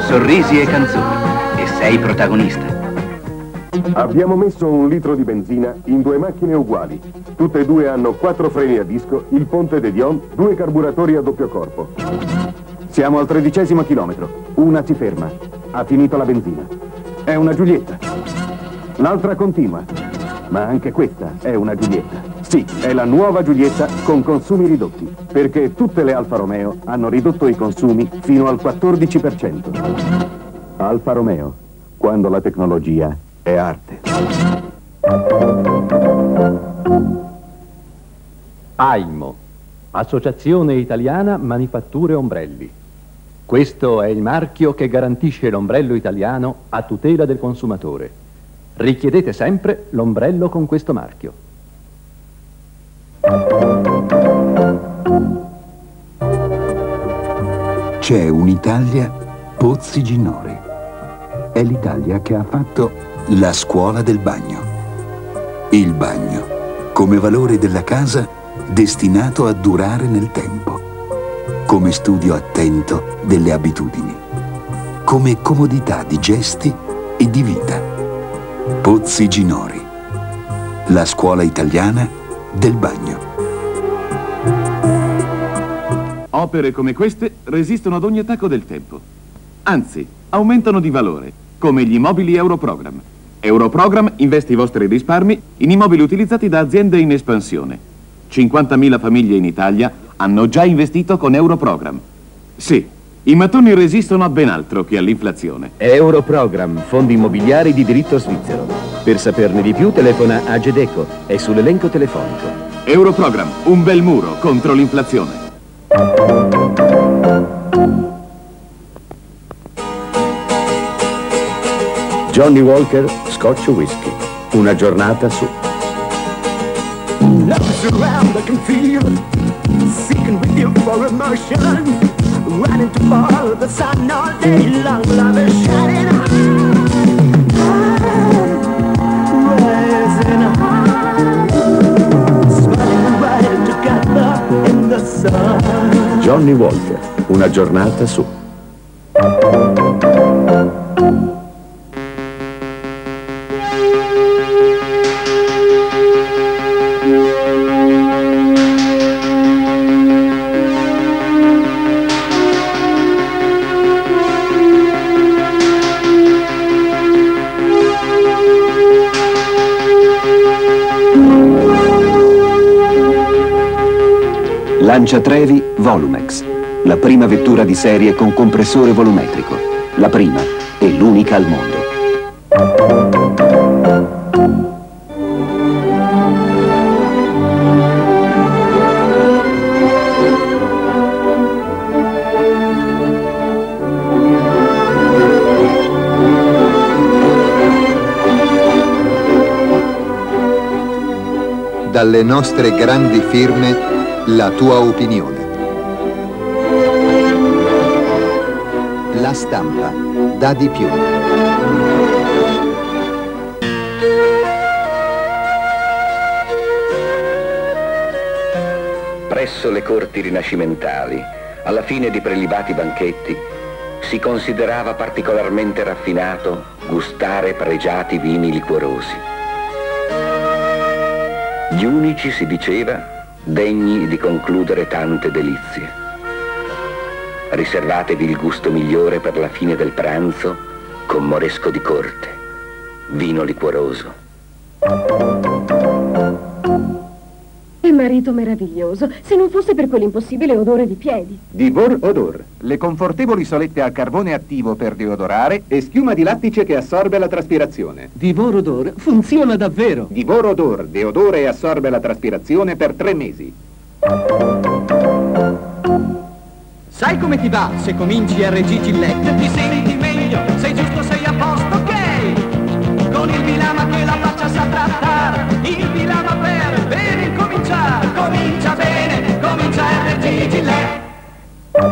sorrisi e canzoni. E sei protagonista. Abbiamo messo un litro di benzina in due macchine uguali. Tutte e due hanno quattro freni a disco, il ponte de Dion, due carburatori a doppio corpo. Siamo al tredicesimo chilometro. Una si ferma. Ha finito la benzina. È una Giulietta. L'altra continua. Ma anche questa è una Giulietta. Sì, è la nuova Giulietta con consumi ridotti. Perché tutte le Alfa Romeo hanno ridotto i consumi fino al 14%. Alfa Romeo, quando la tecnologia è arte. AIMO, Associazione Italiana Manifatture Ombrelli. Questo è il marchio che garantisce l'ombrello italiano a tutela del consumatore. Richiedete sempre l'ombrello con questo marchio. C'è un'Italia Pozzi Ginori. È l'Italia che ha fatto la scuola del bagno. Il bagno, come valore della casa, destinato a durare nel tempo. Come studio attento delle abitudini. Come comodità di gesti e di vita. Pozzi Ginori. La scuola italiana del bagno. Opere come queste resistono ad ogni attacco del tempo. Anzi, aumentano di valore, come gli immobili Europrogram. Europrogram investe i vostri risparmi in immobili utilizzati da aziende in espansione. 50.000 famiglie in Italia hanno già investito con Europrogram. Sì, i mattoni resistono a ben altro che all'inflazione. Europrogram, fondi immobiliari di diritto svizzero. Per saperne di più telefona a Gedeco, è sull'elenco telefonico. Europrogram, un bel muro contro l'inflazione. Johnny Walker, Scotch Whisky. Una giornata su. Love's around, I can feel it. Seeking with you for emotion. To the sun all day long. Love is shining high. In the sun. Johnny Walker, una giornata su. Lanciatrevi Volumex, la prima vettura di serie con compressore volumetrico, la prima e l'unica al mondo. Dalle nostre grandi firme, la tua opinione. La stampa dà di più. Presso le corti rinascimentali, alla fine di prelibati banchetti, si considerava particolarmente raffinato gustare pregiati vini liquorosi. Gli unici, si diceva, degni di concludere tante delizie. Riservatevi il gusto migliore per la fine del pranzo con moresco di corte, vino liquoroso. Marito meraviglioso, se non fosse per quell'impossibile odore di piedi. Divor Odor, le confortevoli solette a carbone attivo per deodorare e schiuma di lattice che assorbe la traspirazione. Divor Odor funziona davvero. Divor Odor, deodora e assorbe la traspirazione per tre mesi. Sai come ti va se cominci RG Gillette? Ti senti meglio, sei giusto, sei a posto, ok? Con il Vilama che la faccia sa trattare, il Vilama L'ho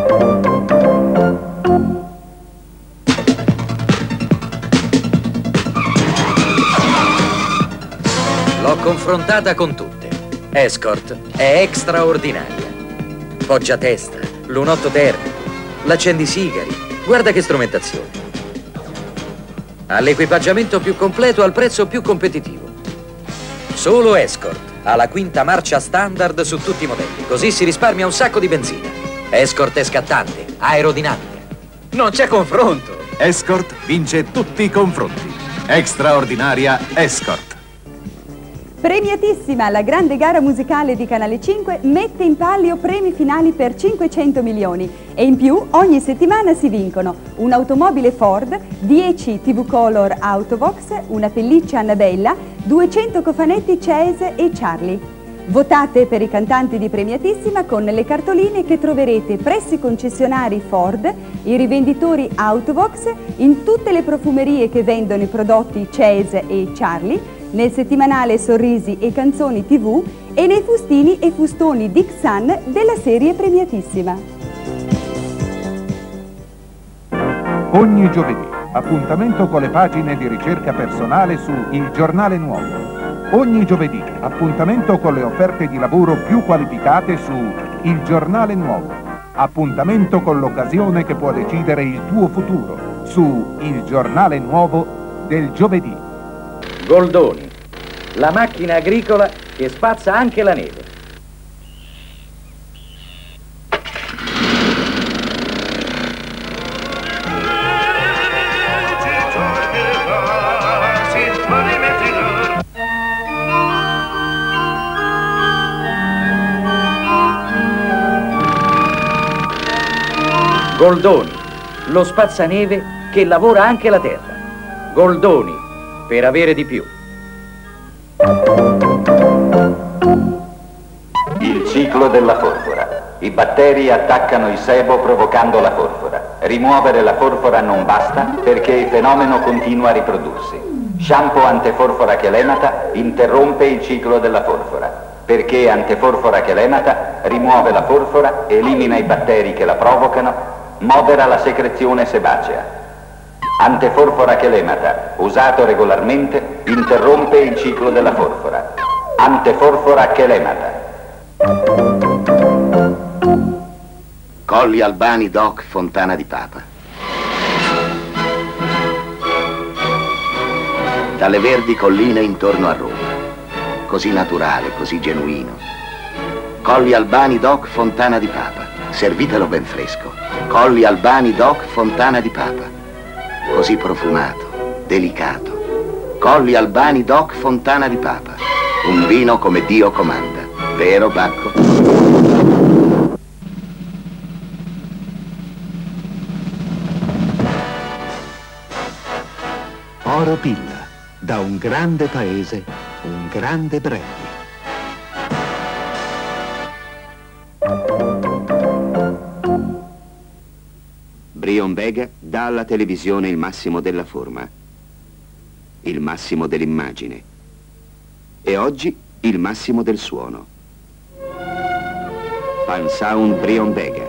confrontata con tutte. Escort è straordinaria. Poggia testa, lunotto termico, l'accendisigari, Guarda che strumentazione. All'equipaggiamento più completo al prezzo più competitivo. Solo Escort ha la quinta marcia standard su tutti i modelli, così si risparmia un sacco di benzina. Escort è scattante, aerodinamica. Non c'è confronto. Escort vince tutti i confronti. Extraordinaria Escort. Premiatissima, la grande gara musicale di Canale 5 mette in palio premi finali per 500 milioni e in più ogni settimana si vincono un'automobile Ford, 10 TV Color Autovox, una pelliccia Annabella, 200 cofanetti Chase e Charlie. Votate per i cantanti di Premiatissima con le cartoline che troverete presso i concessionari Ford, i rivenditori Autovox, in tutte le profumerie che vendono i prodotti Chase e Charlie, nel settimanale Sorrisi e Canzoni TV e nei fustini e fustoni Dick Sun della serie premiatissima. Ogni giovedì, appuntamento con le pagine di ricerca personale su Il Giornale Nuovo. Ogni giovedì, appuntamento con le offerte di lavoro più qualificate su Il Giornale Nuovo. Appuntamento con l'occasione che può decidere il tuo futuro su Il Giornale Nuovo del giovedì. Goldoni, la macchina agricola che spazza anche la neve. Goldoni, lo spazzaneve che lavora anche la terra. Goldoni, per avere di più. Il ciclo della forfora. I batteri attaccano il sebo provocando la forfora. Rimuovere la forfora non basta perché il fenomeno continua a riprodursi. Shampoo anteforfora chelemata interrompe il ciclo della forfora perché anteforfora chelemata rimuove la forfora, elimina i batteri che la provocano, modera la secrezione sebacea. Anteforfora chelemata, usato regolarmente, interrompe il ciclo della forfora. Anteforfora chelemata. Colli Albani Doc Fontana di Papa. Dalle verdi colline intorno a Roma. Così naturale, così genuino. Colli Albani Doc Fontana di Papa. Servitelo ben fresco. Colli Albani Doc Fontana di Papa. Così profumato, delicato. Colli Albani Doc Fontana di Papa. Un vino come Dio comanda. Vero, Bacco? Oro Pilla, da un grande paese, un grande brandy. Brion Vega dà alla televisione il massimo della forma, il massimo dell'immagine e oggi il massimo del suono. Pan Sound Brion Vega.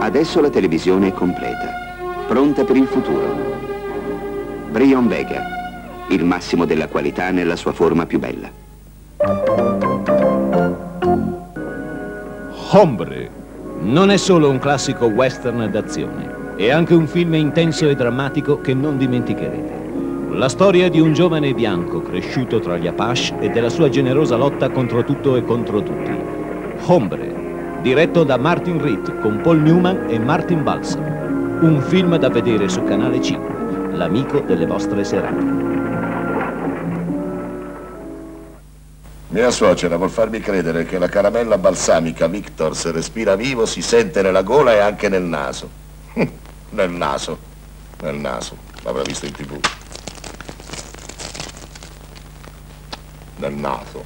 Adesso la televisione è completa, pronta per il futuro. Brion Vega, il massimo della qualità nella sua forma più bella. Hombre non è solo un classico western d'azione, è anche un film intenso e drammatico che non dimenticherete. La storia di un giovane bianco cresciuto tra gli Apache e della sua generosa lotta contro tutto e contro tutti. Hombre, diretto da Martin Reed con Paul Newman e Martin Balsam. Un film da vedere su Canale 5, l'amico delle vostre serate. Mia suocera vuol farmi credere che la caramella balsamica Victor se respira vivo si sente nella gola e anche nel naso. nel naso, nel naso, l'avrà visto in tv. Nel naso.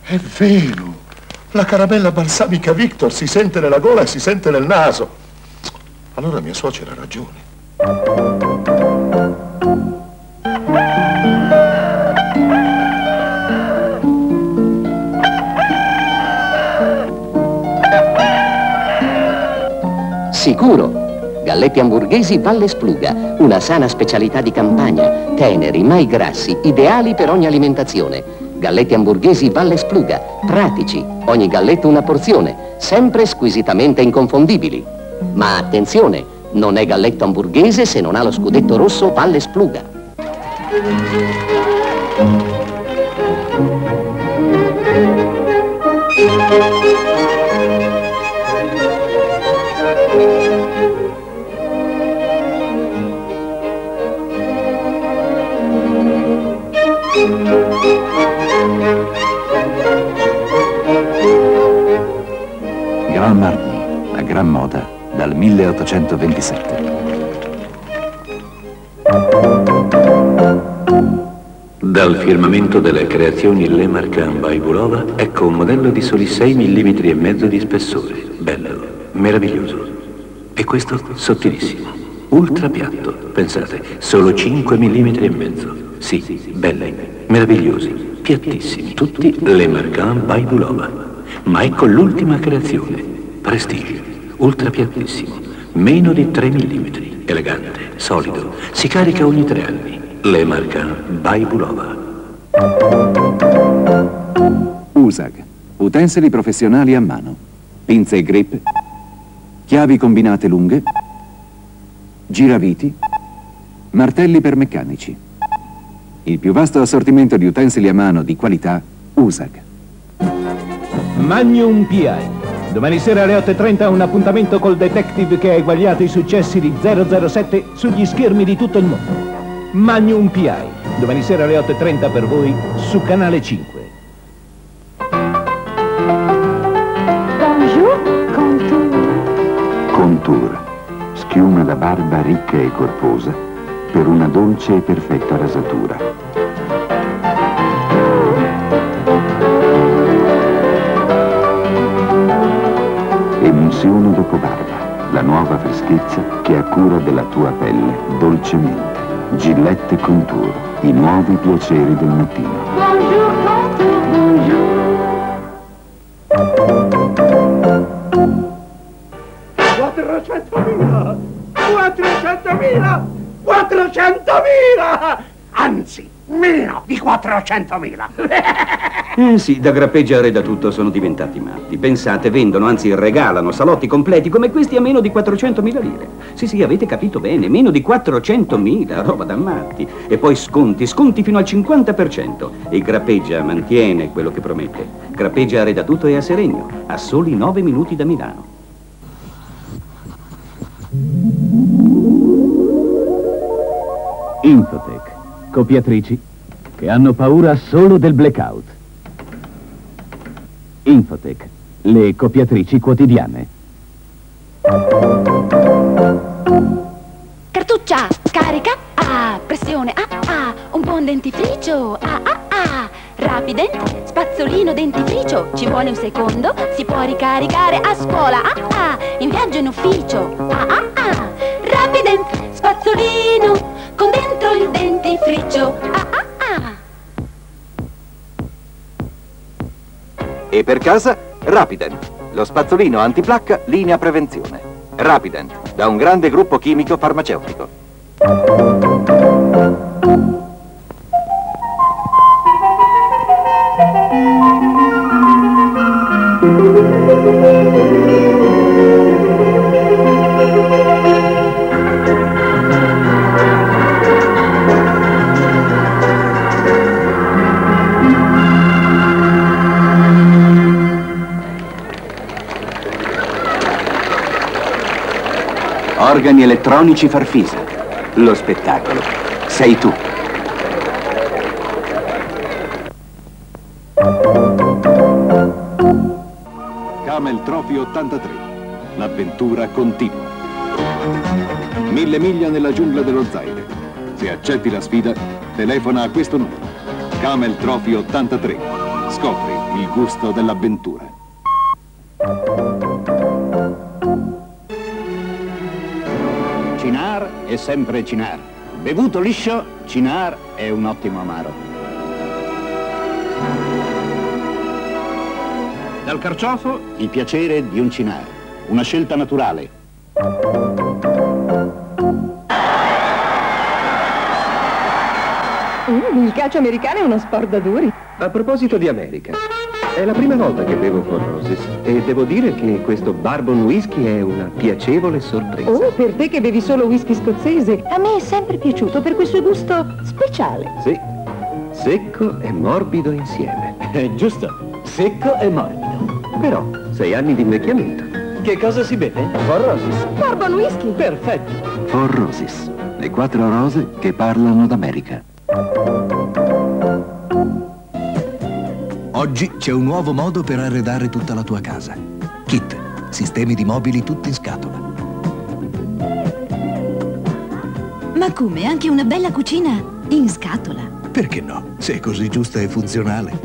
È vero, la caramella balsamica Victor si sente nella gola e si sente nel naso. Allora mia suocera ha ragione. Sicuro. Galletti hamburghesi Valle Spluga, una sana specialità di campagna, teneri, mai grassi, ideali per ogni alimentazione. Galletti hamburghesi Valle Spluga, pratici, ogni galletto una porzione, sempre squisitamente inconfondibili. Ma attenzione, non è galletto hamburghese se non ha lo scudetto rosso Valle Spluga. Firmamento delle creazioni Le Marquin by Bulova, ecco un modello di soli 6 mm e mezzo di spessore. Bello, meraviglioso. E questo sottilissimo, ultra piatto. Pensate, solo 5 mm e mezzo. Sì, belli, meravigliosi, piattissimi, tutti Le Marquin by Bulova. Ma ecco l'ultima creazione, Prestige, ultra piattissimo, meno di 3 mm, elegante, solido, si carica ogni tre anni. Le Marquin by Bulova. USAG, utensili professionali a mano, pinze e grip, chiavi combinate lunghe, giraviti, martelli per meccanici. Il più vasto assortimento di utensili a mano di qualità USAG. Magnum PI. Domani sera alle 8.30 un appuntamento col detective che ha eguagliato i successi di 007 sugli schermi di tutto il mondo. Magnum PI. Domani sera alle 8.30 per voi su Canale 5. Bonjour, contour. Contour, schiuma da barba ricca e corposa per una dolce e perfetta rasatura. Emulsione dopo barba, la nuova freschezza che ha cura della tua pelle dolcemente. Gillette Contour, i nuovi piaceri del mattino. Bonjour, contour, bonjour. 400.000! 400.000! 400.000! Anzi, meno di 400.000! Eh sì, da grappeggiare da tutto sono diventati matti. Pensate, vendono, anzi regalano salotti completi come questi a meno di 400.000 lire. Sì, sì, avete capito bene, meno di 400.000, roba da matti. E poi sconti, sconti fino al 50%. E Grappeggia mantiene quello che promette. Grappeggia a Redatuto e a Seregno, a soli 9 minuti da Milano. Infotech, copiatrici che hanno paura solo del blackout. Infotech, le copiatrici quotidiane. Cartuccia, carica, ah, pressione, ah, ah, un buon dentifricio, ah, ah, ah, Rapident, spazzolino dentifricio, ci vuole un secondo, si può ricaricare a scuola, ah, ah, in viaggio in ufficio, ah, ah, ah, Rapident, spazzolino, con dentro il dentifricio, ah, ah, E per casa, Rapident, lo spazzolino antiplacca linea prevenzione. Rapident, da un grande gruppo chimico farmaceutico. Organi elettronici Farfisa. Lo spettacolo. Sei tu. Camel Trophy 83. L'avventura continua. Mille miglia nella giungla dello Zaire. Se accetti la sfida, telefona a questo numero. Camel Trophy 83. Scopri il gusto dell'avventura. è sempre Cinar. Bevuto liscio, Cinar è un ottimo amaro. Dal carciofo, il piacere di un Cinar. Una scelta naturale. Mm, il calcio americano è uno sport da duri. A proposito di America è la prima volta che bevo Four Roses e devo dire che questo Bourbon Whisky è una piacevole sorpresa. Oh, per te che bevi solo whisky scozzese. A me è sempre piaciuto per quel suo gusto speciale. Sì, secco e morbido insieme. È giusto, secco e morbido. Però, sei anni di invecchiamento. Che cosa si beve? Four Roses. Bourbon whisky. Perfetto. Four Roses, le quattro rose che parlano d'America. Oggi c'è un nuovo modo per arredare tutta la tua casa. Kit, sistemi di mobili tutti in scatola. Ma come? Anche una bella cucina in scatola? Perché no? Se è così giusta e funzionale.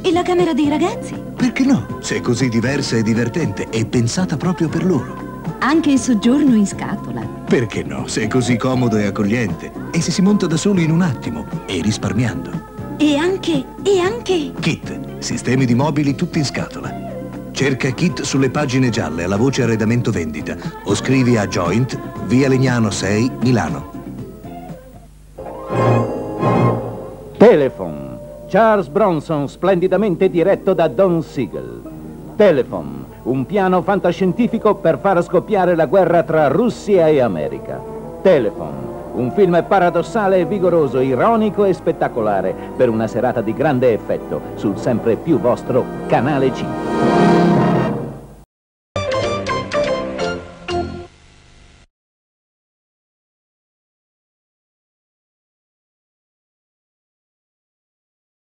E la camera dei ragazzi? Perché no? Se è così diversa e divertente e pensata proprio per loro. Anche il soggiorno in scatola? Perché no? Se è così comodo e accogliente. E se si monta da soli in un attimo e risparmiando. E anche, e anche... Kit, sistemi di mobili tutti in scatola. Cerca Kit sulle pagine gialle alla voce arredamento vendita o scrivi a Joint, via Legnano 6, Milano. Telephone. Charles Bronson, splendidamente diretto da Don Siegel. Telephone, un piano fantascientifico per far scoppiare la guerra tra Russia e America. Telephone, un film paradossale e vigoroso, ironico e spettacolare per una serata di grande effetto sul sempre più vostro Canale 5.